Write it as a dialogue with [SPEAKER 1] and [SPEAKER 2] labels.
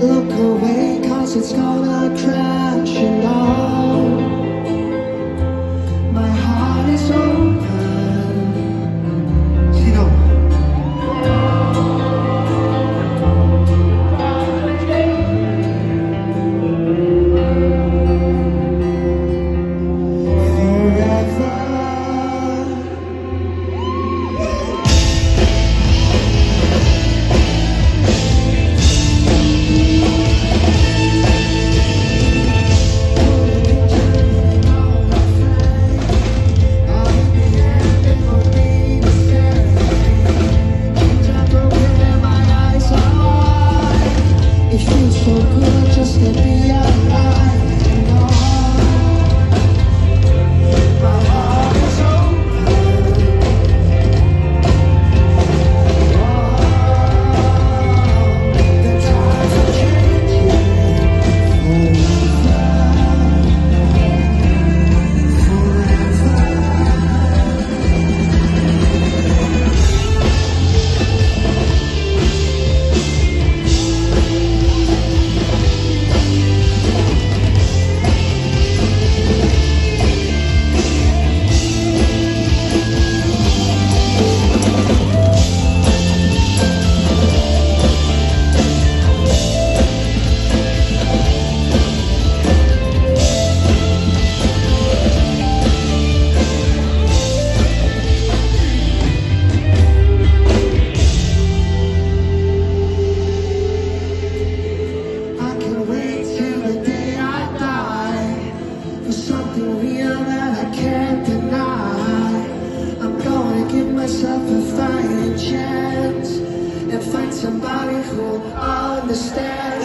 [SPEAKER 1] Look away cause it's gonna crash somebody who'll understand.